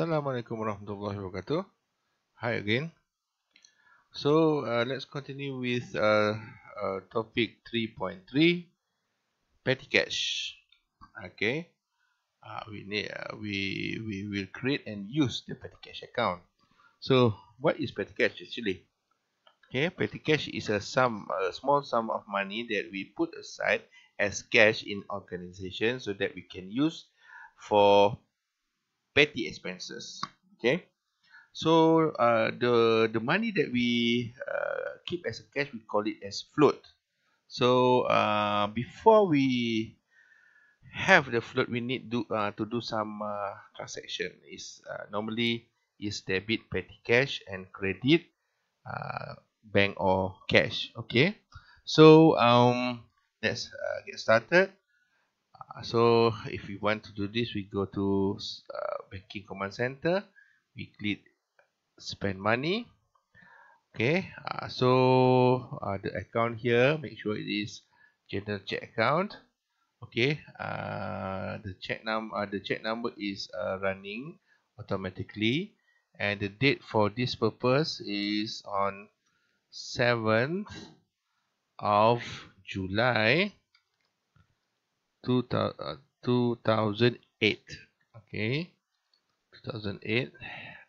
Assalamualaikum warahmatullahi wabarakatuh. Hi again. So uh, let's continue with uh, uh, topic 3.3 petty cash. Okay. Uh, we need uh, we we will create and use the petty cash account. So what is petty cash actually? Okay, petty cash is a sum a small sum of money that we put aside as cash in organization so that we can use for petty expenses. Okay? So uh, the the money that we uh, keep as a cash we call it as float. So uh, before we have the float we need do uh, to do some uh, transaction. Is uh, normally is debit petty cash and credit uh, bank or cash. Okay? So um let's uh, get started. Uh, so if we want to do this we go to uh, banking command center we click spend money. Okay uh, so uh, the account here make sure it is general check account. Okay uh, the check number uh, the check number is uh, running automatically. And the date for this purpose is on 7th of July 2008 okay 2008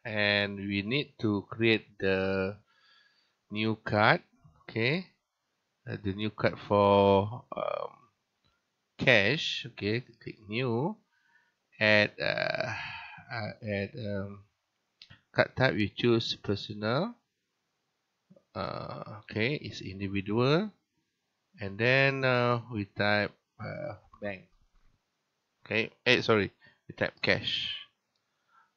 and we need to create the new card okay? Uh, the new card for um, cash okay? Click new add uh, uh, add um, card type we choose personal uh, okay? It's individual and then uh, we type uh, bank okay? Eh sorry we type cash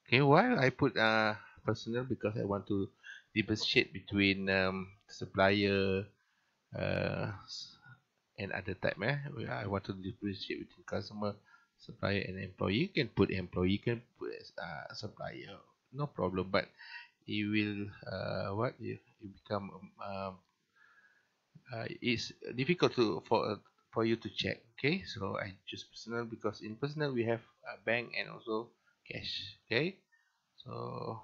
okay why I put uh personal? Because I want to differentiate between um, supplier uh, and other type eh? I want to differentiate between customer supplier and employee. You can put employee you can put uh, supplier no problem. But it will uh, what? You, become um, uh, it's difficult to for for you to check. Okay so I choose personal because in personal we have a bank and also cash. Okay. So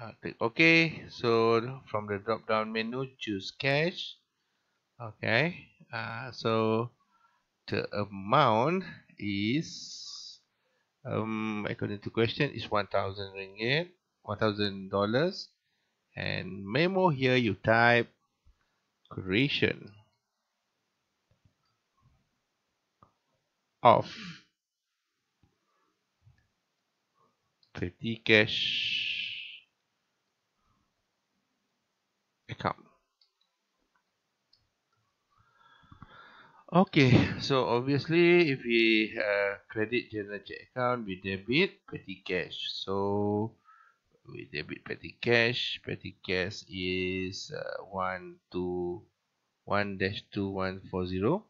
uh, click OK. So from the drop down menu choose cash. Okay. Uh, so the amount is um according to question is 1000 ringgit 1000 dollars. And memo here you type creation of petty cash account okay so obviously if we uh, credit general check account we debit petty cash. So we debit petty cash. Petty cash is uh, 1 to 1 dash 2140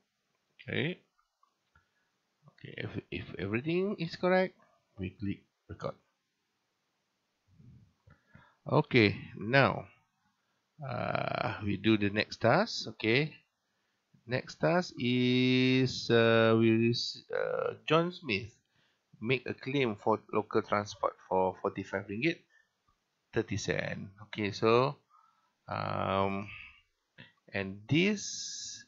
okay. Okay if, if everything is correct we click record okay now uh, we do the next task okay? Next task is uh, we uh, John Smith make a claim for local transport for 45 ringgit 30 cent. Okay so um, and this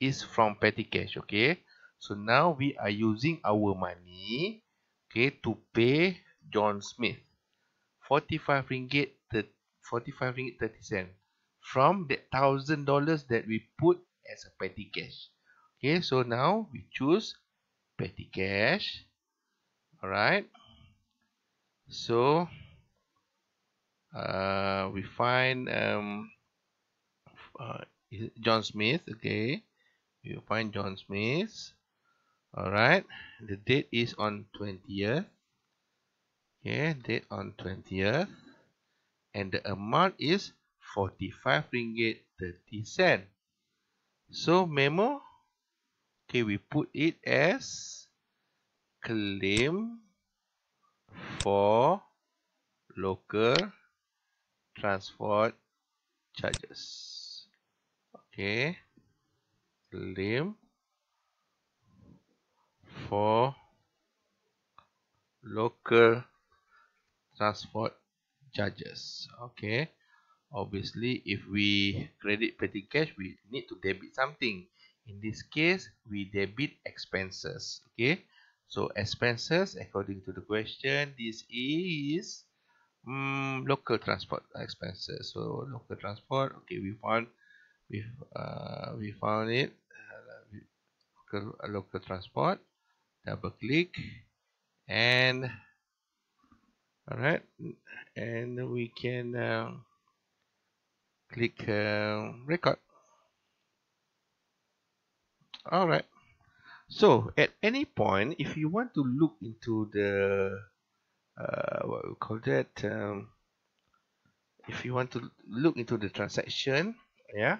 is from petty cash okay? So now we are using our money okay to pay John Smith 45 ringgit 45 ringgit 30 cent from the thousand dollars that we put as a petty cash. Okay so now we choose petty cash. All right so uh, we find um, uh, John Smith? Okay. You find John Smith. Alright, the date is on 20th. Okay, date on 20th. And the amount is 45 ringgit 30 cent. So memo, okay, we put it as claim for local transport charges. Okay, claim for local transport charges. Okay. Obviously if we credit petty cash we need to debit something. In this case we debit expenses. Okay. So expenses according to the question this is um, local transport expenses. So local transport okay we found we uh, we found it uh, local, local transport. Double click and all right. And we can uh, click uh, record. All right. So at any point if you want to look into the uh, what we call that um, if you want to look into the transaction yeah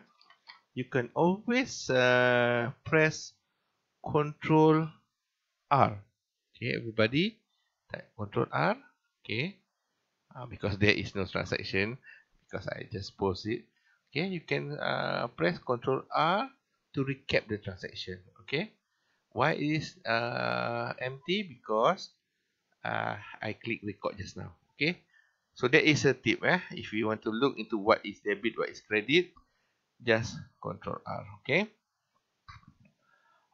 you can always uh, press control R. Okay everybody type control R okay? Uh, because there is no transaction because I just post it. Okay you can uh, press control R to recap the transaction okay? Why is uh, empty? Because uh, I click record just now okay? So that is a tip eh? If you want to look into what is debit what is credit just control R okay?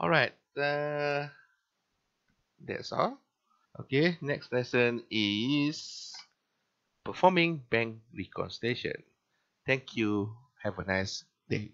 Alright uh, that's all okay next lesson is performing bank reconciliation. Thank you. Have a nice day